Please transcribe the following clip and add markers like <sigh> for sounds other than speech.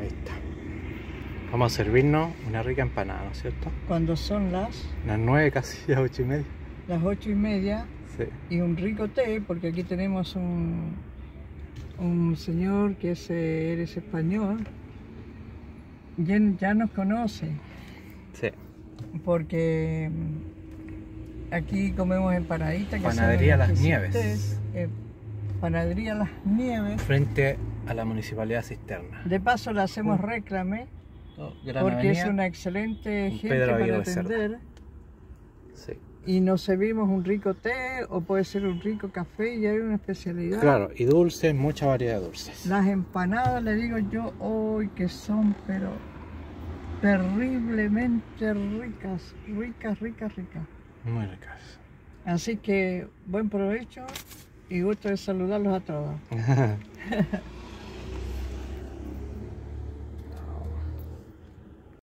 Está. Vamos a servirnos una rica empanada, ¿no es cierto? Cuando son las, Las nueve casi, las ocho y media. las ocho y media Sí. y un rico té, porque aquí tenemos un, un señor que es, eh, eres español, ya, ya nos conoce, Sí. porque mm, aquí comemos empanaditas. Panadería Las Nieves. eh, panadería Las Nieves. Frente a la municipalidad Cisterna. De paso le hacemos reclame, Gran porque es una excelente en gente para atender. Sí. Y nos servimos un rico té o puede ser un rico café y hay una especialidad. Claro, y dulces, mucha variedad de dulces. Las empanadas, le digo yo, hoy que son, pero terriblemente ricas, ricas, ricas, ricas. Muy ricas. Así que buen provecho y gusto de saludarlos a todos. <laughs>